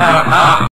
Ha ha!